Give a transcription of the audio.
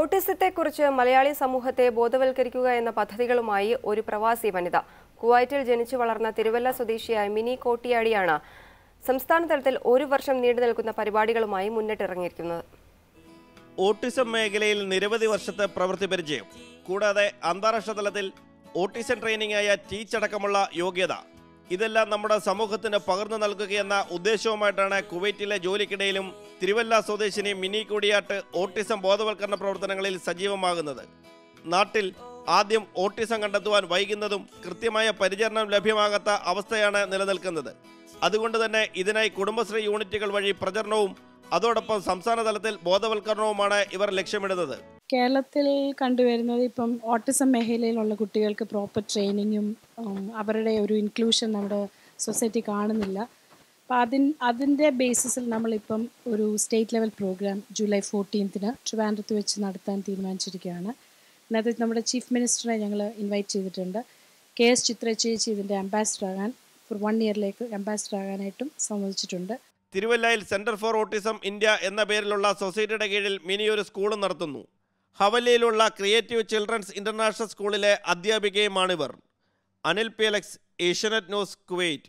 ഓട്ടിസത്തെക്കുറിച്ച് മലയാളി സമൂഹത്തെ ബോധവൽക്കരിക്കുക എന്ന പദ്ധതികളുമായി ഒരു പ്രവാസി വനിത. കുവൈറ്റിൽ ജനിച്ചു വളർന്ന തിരുവല്ല സ്വദേശിയായ മിനി കോട്ടിയാടിയാണ് സംസ്ഥാന തലത്തിൽ ഒരു വർഷം നീണ്ടു നിൽക്കുന്ന പരിപാടികളുമായി മുന്നിട്ടിറങ്ങിയിരിക്കുന്നത്. ഓട്ടിസം മേഖലയിൽ നിരവധി വർഷത്തെ പ്രവൃത്തി പരിചയം. കൂടാതെ അന്താരാഷ്ട്ര തലത്തിൽ ഓട്ടിസം ട്രെയിനിംഗ് ആയ ടീച്ച് അടക്കമുള്ള യോഗ്യത. ഇതെല്ലാം നമ്മുടെ സമൂഹത്തിന് പകർന്നു നൽകുകയെന്ന ഉദ്ദേശവുമായിട്ടാണ് കുവൈറ്റിലെ ജോലിക്കിടയിലും തിരുവല്ല സ്വദേശിനി മിനി കൂടിയാട്ട് ഓട്ടിസം ബോധവൽക്കരണ പ്രവർത്തനങ്ങളിൽ സജീവമാകുന്നത്. നാട്ടിൽ ആദ്യം ഓട്ടിസം കണ്ടെത്തുവാൻ വൈകുന്നതും കൃത്യമായ പരിചരണം ലഭ്യമാകാത്ത അവസ്ഥയാണ് നിലനിൽക്കുന്നത്. അതുകൊണ്ട് തന്നെ ഇതിനായി കുടുംബശ്രീ യൂണിറ്റുകൾ വഴി പ്രചരണവും അതോടൊപ്പം സംസ്ഥാന തലത്തിൽ ബോധവൽക്കരണവുമാണ് ഇവർ ലക്ഷ്യമിടുന്നത്. കേരളത്തിൽ കണ്ടുവരുന്നത് ഇപ്പം ഓട്ടിസം മേഖലയിലുള്ള കുട്ടികൾക്ക് പ്രോപ്പർ ട്രെയിനിങ്ങും അവരുടെ ഒരു ഇൻക്ലൂഷൻ നമ്മുടെ സൊസൈറ്റി കാണുന്നില്ല. അപ്പം അതിൻ അതിന്റെ ബേസിസിൽ നമ്മളിപ്പം ഒരു സ്റ്റേറ്റ് ലെവൽ പ്രോഗ്രാം ജൂലൈ ഫോർട്ടീൻത്തിന് ട്രിവാൻഡ്രത്ത് വെച്ച് നടത്താൻ തീരുമാനിച്ചിരിക്കുകയാണ്. ഇന്നത്തെ നമ്മുടെ ചീഫ് മിനിസ്റ്ററെ ഞങ്ങൾ ഇൻവൈറ്റ് ചെയ്തിട്ടുണ്ട്. കെ എസ് ചിത്ര ചേച്ചി ഇതിന്റെ അംബാസിഡർ ആകാൻ ഫോർ വൺ ഇയറിലേക്ക് അംബാസിഡർ ആകാനായിട്ടും സമ്മതിച്ചിട്ടുണ്ട്. തിരുവല്ലയിൽ സെന്റർ ഫോർ ഓട്ടിസം ഇന്ത്യ എന്ന പേരിലുള്ള സൊസൈറ്റിയുടെ കീഴിൽ മിനി ഒരു സ്കൂളും നടത്തുന്നു. ഹവലിയിലുള്ള ക്രിയേറ്റീവ് ചിൽഡ്രൻസ് ഇന്റർനാഷണൽ സ്കൂളിലെ അധ്യാപികയുമാണിവർ. Anil P Alex Asianet News Kuwait.